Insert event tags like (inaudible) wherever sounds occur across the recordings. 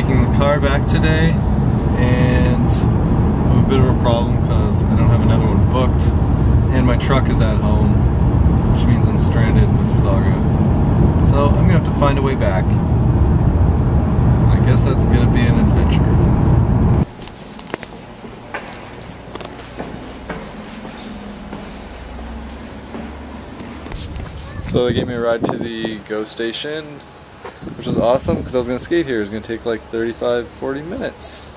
I'm taking the car back today and I have a bit of a problem because I don't have another one booked and my truck is at home, which means I'm stranded in Mississauga. So I'm gonna have to find a way back. I guess that's gonna be an adventure. So they gave me a ride to the GO station, which was awesome because I was going to skate here. It was going to take like 35, 40 minutes.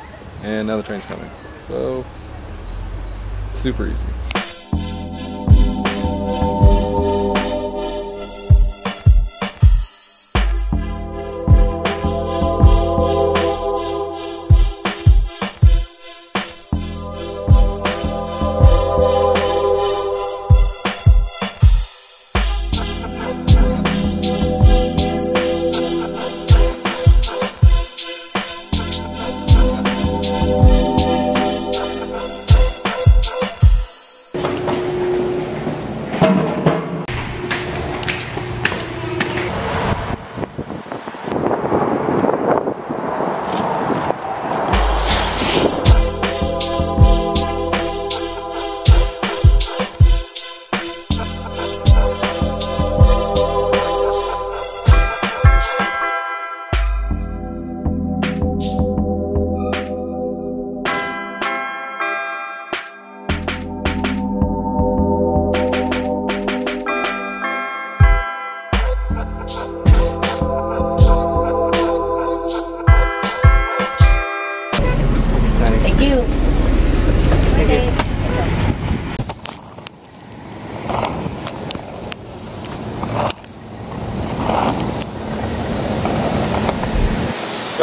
And now the train's coming. So, super easy.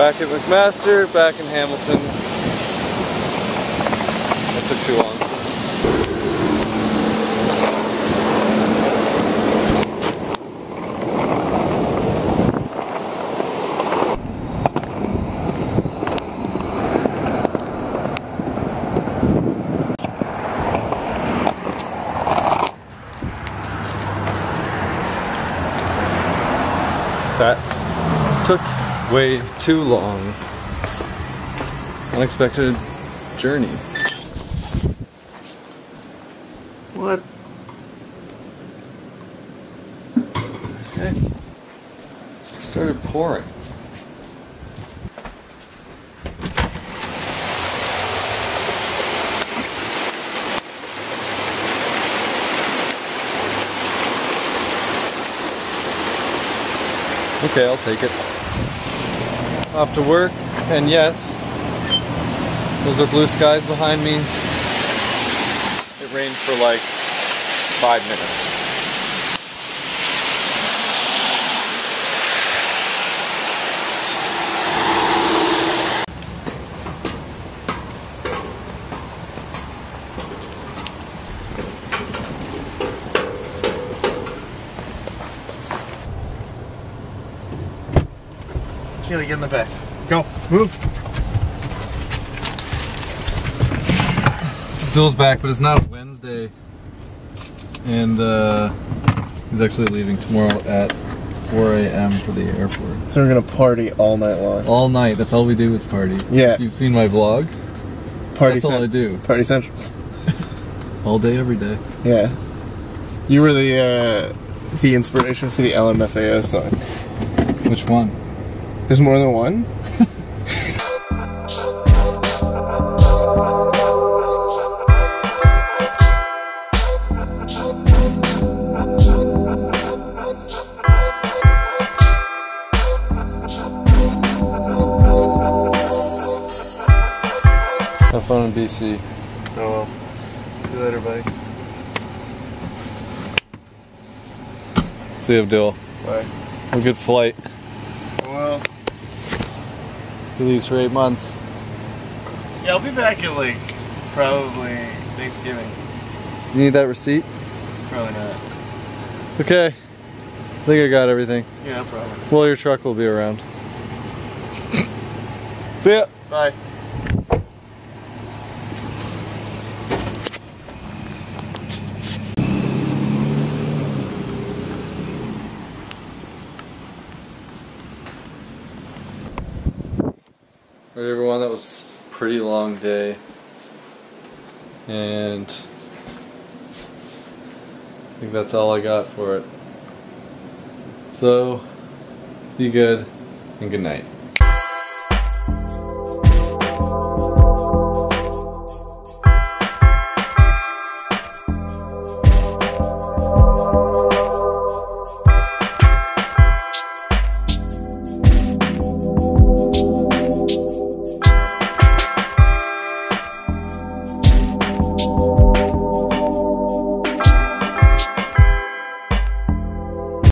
Back at McMaster, back in Hamilton. That took too long. That took way too long. Unexpected journey. What? It started pouring. Okay, I'll take it. Off to work, and yes, those are blue skies behind me. It rained for like five minutes. Keely, get in the back. Go. Move. Abdul's back, but it's not Wednesday. And uh, he's actually leaving tomorrow at 4 a.m. for the airport. So we're gonna party all night long. All night, that's all we do is party. Yeah. If you've seen my vlog, Party that's all I do. Party Central. (laughs) All day, every day. Yeah. You were the uh, the inspiration for the LMFAO song. Which one? There's more than one. Have fun in BC. Oh well. See you later, buddy. See you, Abdul. Bye. Have a good flight. He leaves for eight months. yeah, I'll be back at like probably Thanksgiving. You need that receipt? Probably not. Okay. I think I got everything. Yeah, probably. Well, your truck will be around. (laughs) See ya. Bye. Alright everyone, that was a pretty long day. And I think that's all I got for it. So, be good and good night.